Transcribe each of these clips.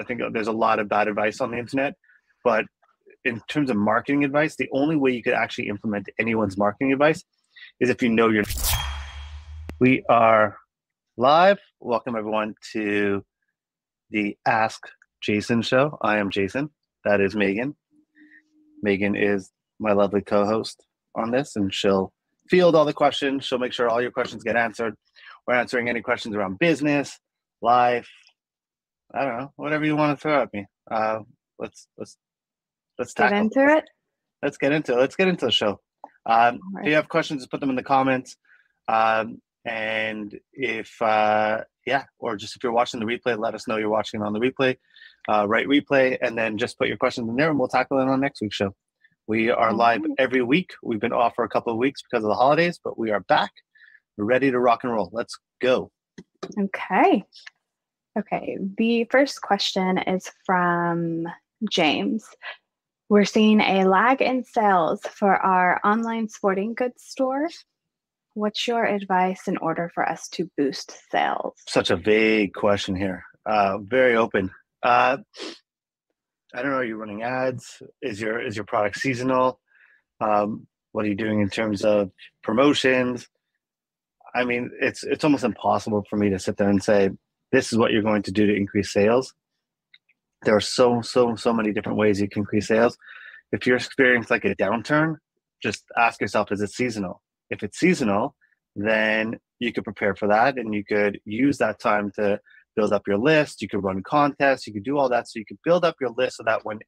I think there's a lot of bad advice on the internet, but in terms of marketing advice, the only way you could actually implement anyone's marketing advice is if you know your. We are live. Welcome everyone to the Ask Jason show. I am Jason. That is Megan. Megan is my lovely co-host on this, and she'll field all the questions. She'll make sure all your questions get answered. We're answering any questions around business, life. I don't know, whatever you want to throw at me. Uh, let's let's let's get into it. Let's get into it. Let's get into the show. Um, right. If you have questions, just put them in the comments. Um, and if uh, yeah, or just if you're watching the replay, let us know you're watching on the replay. Uh, write replay, and then just put your questions in there, and we'll tackle it on next week's show. We are live every week. We've been off for a couple of weeks because of the holidays, but we are back, ready to rock and roll. Let's go. Okay. Okay. The first question is from James. We're seeing a lag in sales for our online sporting goods store. What's your advice in order for us to boost sales? Such a vague question here. Uh, very open. Uh, I don't know. Are you running ads? Is your is your product seasonal? Um, what are you doing in terms of promotions? I mean, it's it's almost impossible for me to sit there and say this is what you're going to do to increase sales. There are so so so many different ways you can increase sales. If you're experiencing like a downturn just ask yourself is it seasonal? If it's seasonal then you could prepare for that and you could use that time to build up your list. You could run contests. You could do all that so you could build up your list so that when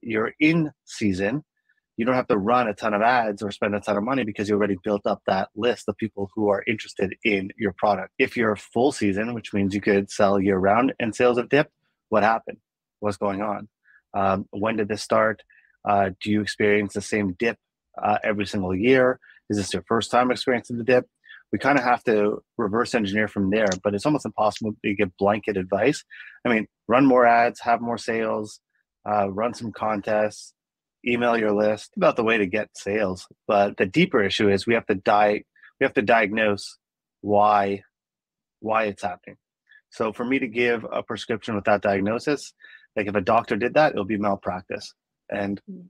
you're in season you don't have to run a ton of ads or spend a ton of money because you already built up that list of people who are interested in your product if you're full season which means you could sell year round and sales have dipped what happened what's going on. Um, when did this start? Uh, do you experience the same dip uh, every single year? Is this your first time experiencing the dip? We kind of have to reverse engineer from there, but it's almost impossible to give blanket advice. I mean, run more ads, have more sales, uh, run some contests, email your list about the way to get sales. But the deeper issue is we have to die. We have to diagnose why why it's happening. So for me to give a prescription without diagnosis, like if a doctor did that, it'll be malpractice. And hmm.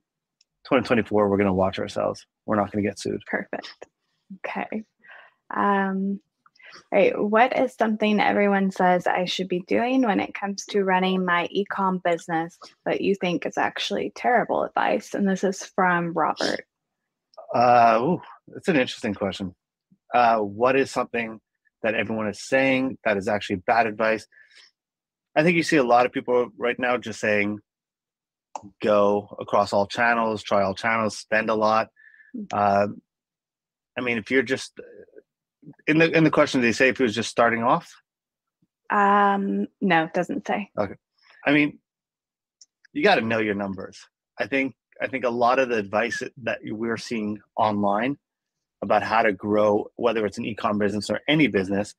2024, we're going to watch ourselves. We're not going to get sued. Perfect. Okay. Um, right. What is something everyone says I should be doing when it comes to running my ecom business, but you think is actually terrible advice? And this is from Robert. Uh, ooh, that's an interesting question. Uh, what is something that everyone is saying that is actually bad advice? I think you see a lot of people right now just saying, go across all channels, try all channels, spend a lot. Uh, I mean, if you're just in the in the question, they say if he was just starting off. Um, no, it doesn't say. Okay, I mean, you got to know your numbers. I think I think a lot of the advice that we're seeing online about how to grow, whether it's an e-com business or any business,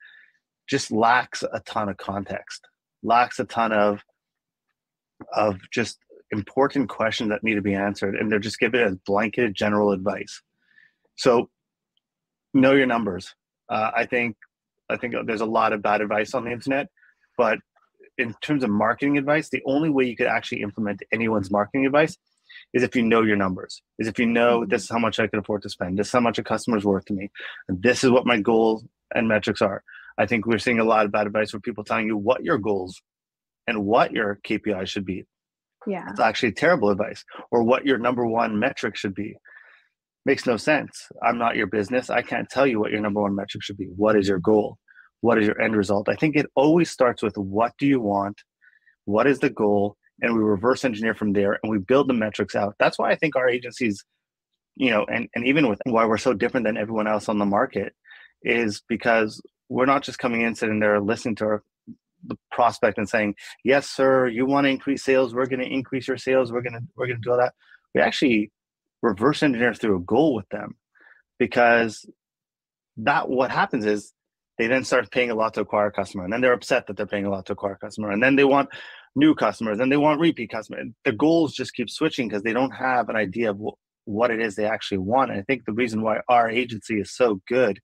just lacks a ton of context lacks a ton of of just important questions that need to be answered and they're just given as blanketed general advice so know your numbers uh, i think i think there's a lot of bad advice on the internet but in terms of marketing advice the only way you could actually implement anyone's marketing advice is if you know your numbers is if you know mm-hmm. this is how much i can afford to spend this is how much a customer is worth to me and this is what my goals and metrics are I think we're seeing a lot of bad advice for people telling you what your goals and what your KPI should be. Yeah. It's actually terrible advice. Or what your number one metric should be. Makes no sense. I'm not your business. I can't tell you what your number one metric should be. What is your goal? What is your end result? I think it always starts with what do you want? What is the goal? And we reverse engineer from there and we build the metrics out. That's why I think our agencies, you know, and, and even with why we're so different than everyone else on the market is because we're not just coming in sitting there listening to our, the prospect and saying, "Yes, sir, you want to increase sales. We're going to increase your sales. We're going to we're going to do all that." We actually reverse engineer through a goal with them because that what happens is they then start paying a lot to acquire a customer, and then they're upset that they're paying a lot to acquire a customer, and then they want new customers, and they want repeat customers. The goals just keep switching because they don't have an idea of what it is they actually want. And I think the reason why our agency is so good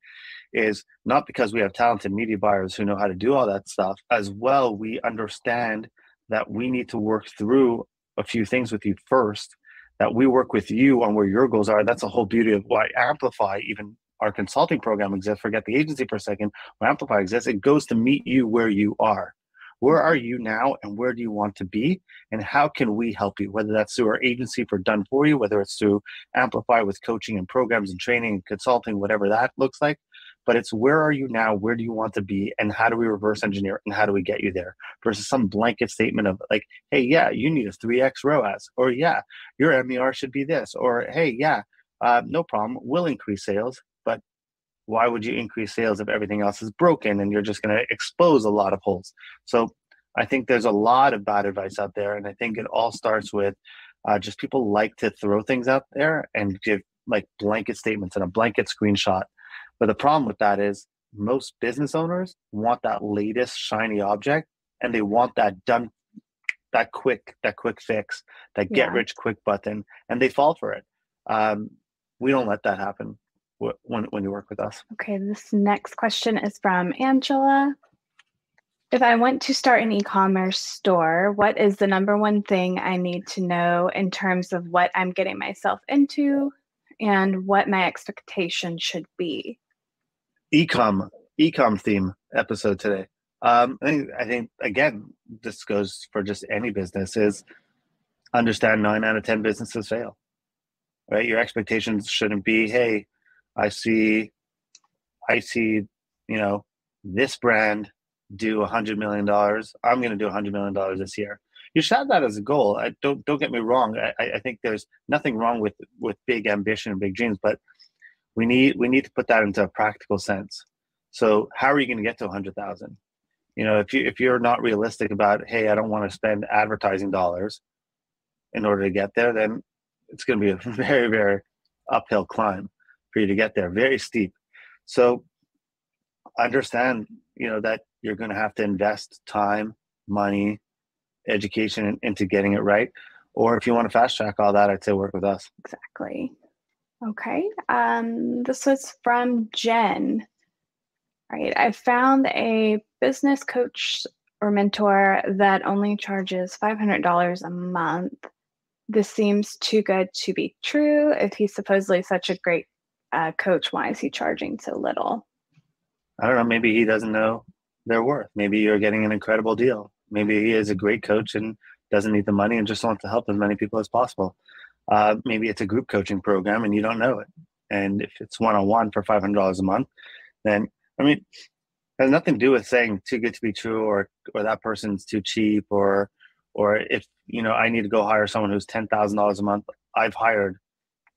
is not because we have talented media buyers who know how to do all that stuff. As well, we understand that we need to work through a few things with you first that we work with you on where your goals are that's the whole beauty of why amplify even our consulting program exists. Forget the agency for a second. Why amplify exists it goes to meet you where you are. Where are you now and where do you want to be and how can we help you? Whether that's through our agency for done for you whether it's through amplify with coaching and programs and training and consulting whatever that looks like but it's where are you now? Where do you want to be? And how do we reverse engineer? And how do we get you there? Versus some blanket statement of like hey yeah you need a 3x roas or yeah your mer should be this or hey yeah uh, no problem we'll increase sales but why would you increase sales if everything else is broken and you're just going to expose a lot of holes? So i think there's a lot of bad advice out there and i think it all starts with uh, just people like to throw things out there and give like blanket statements and a blanket screenshot but the problem with that is most business owners want that latest shiny object and they want that done that quick that quick fix that get yeah. rich quick button and they fall for it. Um, we don't let that happen when, when you work with us. Okay this next question is from angela. If i want to start an e-commerce store what is the number one thing i need to know in terms of what i'm getting myself into and what my expectation should be ecom ecom theme episode today. Um, I think, I think again, this goes for just any business is understand nine out of ten businesses fail. Right, your expectations shouldn't be, hey, I see, I see, you know, this brand do a hundred million dollars. I'm going to do a hundred million dollars this year. You should have that as a goal. I, don't don't get me wrong. I, I think there's nothing wrong with with big ambition and big dreams, but we need we need to put that into a practical sense. So how are you going to get to 100000 you know if you if you're not realistic about hey i don't want to spend advertising dollars in order to get there then it's going to be a very very uphill climb for you to get there very steep. So understand you know that you're going to have to invest time money education into getting it right or if you want to fast track all that i'd say work with us. Exactly Okay. Um, this was from Jen. Right. I found a business coach or mentor that only charges $500 a month. This seems too good to be true. If he's supposedly such a great uh, coach, why is he charging so little? I don't know. Maybe he doesn't know their worth. Maybe you're getting an incredible deal. Maybe he is a great coach and doesn't need the money and just wants to help as many people as possible. Uh, maybe it's a group coaching program and you don't know it. And if it's one on one for five hundred dollars a month, then I mean, has nothing to do with saying too good to be true or or that person's too cheap or or if you know I need to go hire someone who's ten thousand dollars a month. I've hired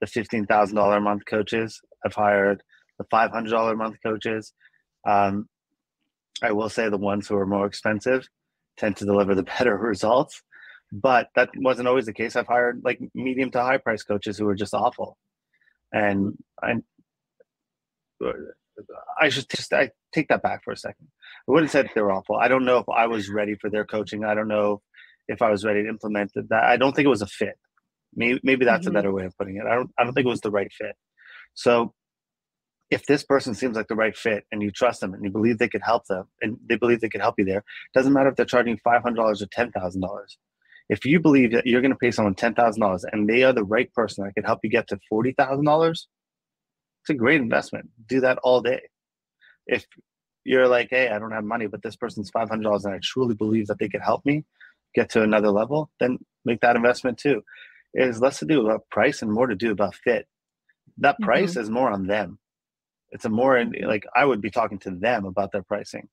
the fifteen thousand dollar a month coaches. I've hired the five hundred dollar a month coaches. Um, I will say the ones who are more expensive tend to deliver the better results but that wasn't always the case. I've hired like medium to high price coaches who were just awful, and I I should just I take that back for a second. I wouldn't say they were awful. I don't know if I was ready for their coaching. I don't know if I was ready to implement that. I don't think it was a fit. Maybe maybe that's mm-hmm. a better way of putting it. I don't I don't think it was the right fit. So if this person seems like the right fit and you trust them and you believe they could help them and they believe they could help you there, doesn't matter if they're charging five hundred dollars or ten thousand dollars if you believe that you're going to pay someone $10,000 and they are the right person that can help you get to $40,000, it's a great investment. Do that all day. If you're like, hey, I don't have money, but this person's $500 and I truly believe that they could help me get to another level, then make that investment too. It is less to do about price and more to do about fit. That mm-hmm. price mm-hmm. is more on them. It's a more like I would be talking to them about their pricing.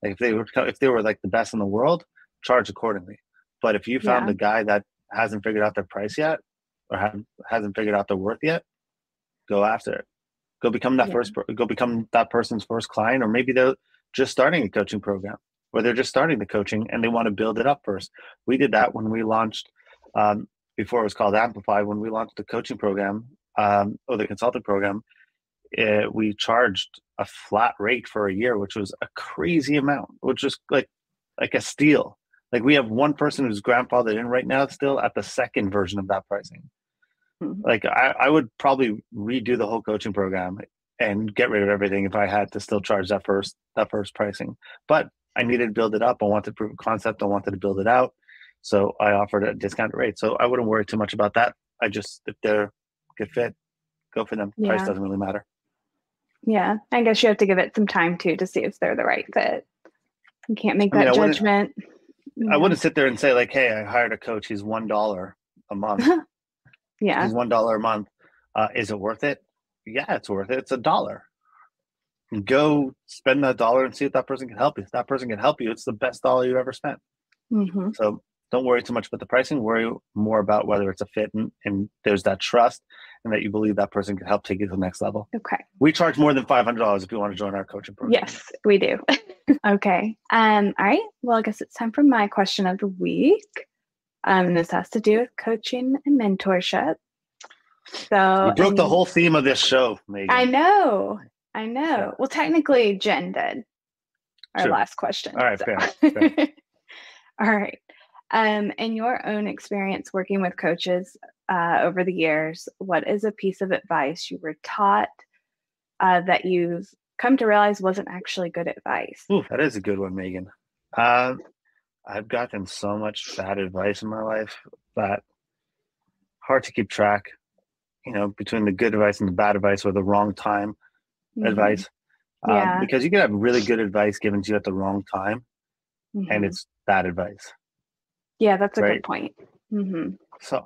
Like if they were if they were like the best in the world, charge accordingly. But if you found yeah. the guy that hasn't figured out their price yet or have, hasn't figured out their worth yet, go after it. Go become that yeah. first. Go become that person's first client, or maybe they're just starting a coaching program, or they're just starting the coaching and they want to build it up first. We did that when we launched. Um, before it was called Amplify, when we launched the coaching program um, or the consulting program, it, eh, we charged a flat rate for a year, which was a crazy amount, which was like like a steal like we have one person who's grandfathered in right now still at the second version of that pricing. Mm-hmm. Like I, I would probably redo the whole coaching program and get rid of everything if I had to still charge that first that first pricing. But I needed to build it up. I wanted to prove a concept. I wanted to build it out. So I offered a discounted rate. So I wouldn't worry too much about that. I just if they're good fit, go for them. Price doesn't really matter. Yeah. I guess you have to give it some time too to see if they're the right fit. You can't make I mean, that judgment. wouldn't- judgment. I wouldn't sit there and say like, "Hey, I hired a coach. He's one dollar a month. Yeah. He's one dollar a month. Uh, is it worth it? Yeah, it's worth it. It's a dollar. Go spend that dollar and see if that person can help you. If that person can help you, it's the best dollar you've ever spent. hmm So don't worry too much about the pricing. Worry more about whether it's a fit and, and there's that trust and that you believe that person can help take you to the next level. Okay. We charge more than five hundred dollars if you want to join our coaching program. Yes, we do. okay. Um, all right. Well, I guess it's time for my question of the week. Um, this has to do with coaching and mentorship. So You broke the whole theme of this show, Megan. I know. I know. Well, technically, Jen did our True. last question. All right, so- fair, fair. All right. Um, in your own experience working with coaches uh, over the years, what is a piece of advice you were taught uh, that you've come to realize wasn't actually good advice? Ooh, that is a good one, Megan. Um, I've gotten so much bad advice in my life that hard to keep track. You know, between the good advice and the bad advice or the wrong time Mhm, advice. Um, Yeah. because you can have really good advice given to you at the wrong time, and mhm. it's bad advice. Yeah, that's a right. good point. hmm So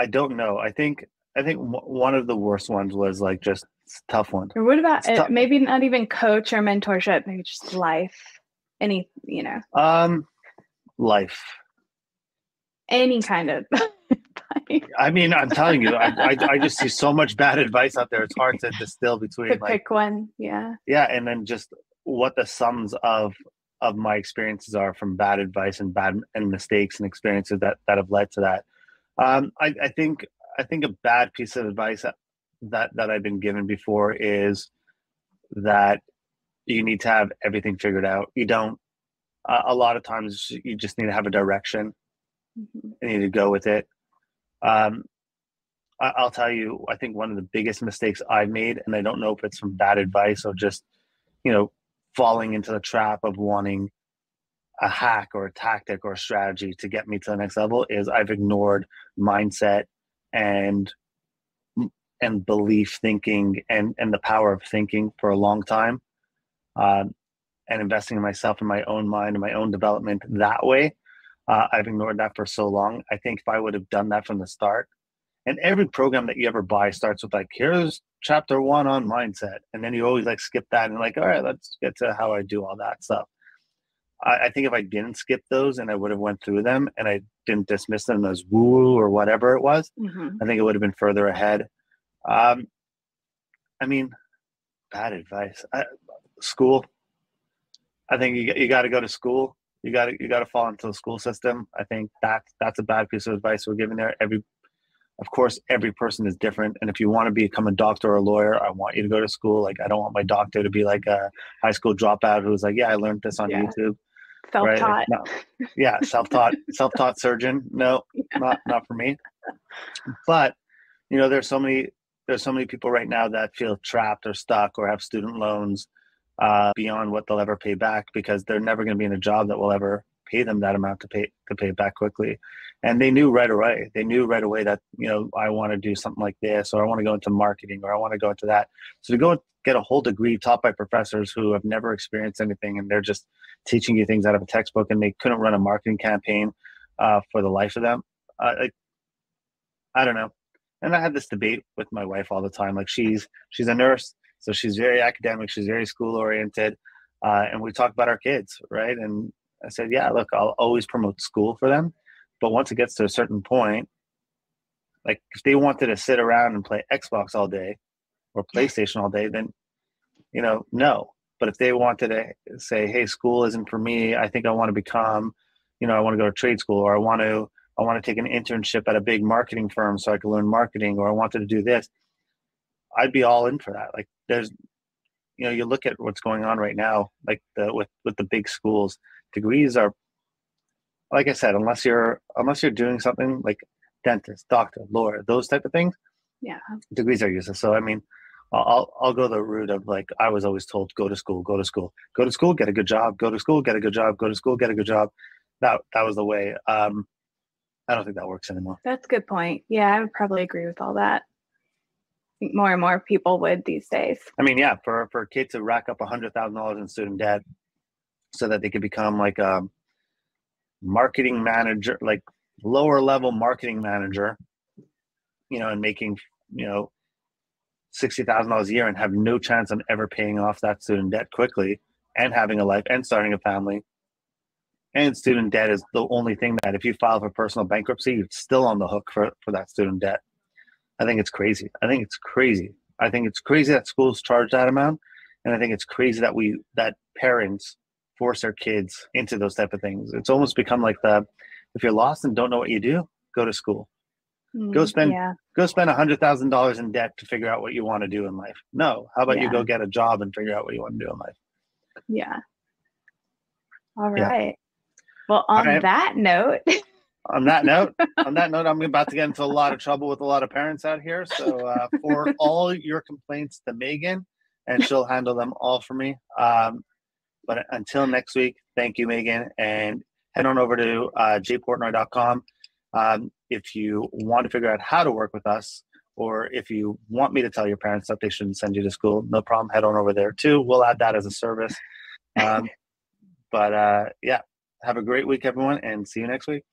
I- don't know. I think I think one of the worst ones was like just a tough one. Or what about It's uh, maybe not even coach or mentorship, maybe just life, any you know, Um, life. any kind of. I mean, I'm telling you, I, I, I just see so much bad advice out there. It's hard to distill between like pick one. Yeah. yeah, and then just what the sums of of my experiences are from bad advice and bad and mistakes and experiences that that have led to that. Um, I, I think I think a bad piece of advice that that, that I've been given before is that you need to have everything figured out. You don't. Uh, a lot of times, you just need to have a direction. Mhm. You need to go with it. Um, I, I'll tell you, I think one of the biggest mistakes I've made, and I don't know if it's from bad advice or just, you know, falling into the trap of wanting a hack or a tactic or a strategy to get me to the next level, is I've ignored mindset and and belief thinking and and the power of thinking for a long time, um, and investing in myself in my own mind and my own development that way. Uh, I've ignored that for so long. I think if I would have done that from the start, and every program that you ever buy starts with like, here's chapter one on mindset, and then you always like skip that and like, all right, let's get to how I do all that stuff. I, I think if I didn't skip those and I would have went through them and I didn't dismiss them as woo or whatever it was, Mhm. I think it would have been further ahead. Um, I mean, bad advice. I, school. I think you you got to go to school. You got to you got to fall into the school system. I think that that's a bad piece of advice we're giving there. Every, of course, every person is different, and if you want to become a doctor or a lawyer, I want you to go to school. Like I don't want my doctor to be like a high school dropout who's like, yeah, I learned this on Yeah. YouTube. Self Right? taught. Like, no. Yeah, self-taught, self-taught surgeon. No, not not for me. But you know, there's so many there's so many people right now that feel trapped or stuck or have student loans uh, beyond what they'll ever pay back because they're never going to be in a job that will ever pay them that amount to pay to pay it back quickly. And they knew right away. They knew right away that you know I want to do something like this, or I want to go into marketing, or I want to go into that. So to go get a whole degree taught by professors who have never experienced anything, and they're just teaching you things out of a textbook, and they couldn't run a marketing campaign uh, for the life of them. Uh, like, I don't know. And I had this debate with my wife all the time. Like she's she's a nurse, so she's very academic. She's very school oriented, uh, and we talk about our kids, right? And I said, yeah, look, I'll always promote school for them, but once it gets to a certain point, like if they wanted to sit around and play Xbox all day or PlayStation all day, then you know, no. But if they wanted to say, hey, school isn't for me, I think I want to become, you know, I want to go to trade school or I want to I want to take an internship at a big marketing firm so I can learn marketing, or I wanted to do this, I'd be all in for that. Like there's, you know, you look at what's going on right now, like the with with the big schools, degrees are, like I said, unless you're unless you're doing something like dentist, doctor, lawyer, those type of things, Yeah. degrees are useless. So I mean, I'll I'll go the route of like I was always told, go to school, go to school, go to school, get a good job, go to school, get a good job, go to school, get a good job. That that was the way. Um, I don't think that works anymore. That's a good point. Yeah, I would probably agree with all that. I think more and more people would these days. I mean, yeah, for for a kid to rack up a hundred thousand dollars in student debt, so that they could become like a marketing manager, like lower level marketing manager, you know, and making you know sixty thousand dollars a year and have no chance on ever paying off that student debt quickly and having a life and starting a family. And student debt is the only thing that if you file for personal bankruptcy, you're still on the hook for, for that student debt. I think it's crazy. I think it's crazy. I think it's crazy that schools charge that amount. And I think it's crazy that we that parents force our kids into those type of things. It's almost become like the if you're lost and don't know what you do, go to school. Mm, Go spend Yeah. go spend a hundred thousand dollars in debt to figure out what you want to do in life. No, how about you go get a job and figure out what you want to do in life? Yeah. All right. Yeah. Well, on right. that note, On that note, on that note, I'm about to get into a lot of trouble with a lot of parents out here. So uh, for all your complaints to Megan, and she'll handle them all for me. Um, but until next week, thank you, Megan, and head on over to uh, jportnoy.com. Um, if you want to figure out how to work with us, or if you want me to tell your parents that they shouldn't send you to school, no problem. Head on over there too. We'll add that as a service. Um, but uh, yeah, have a great week, everyone, and see you next week.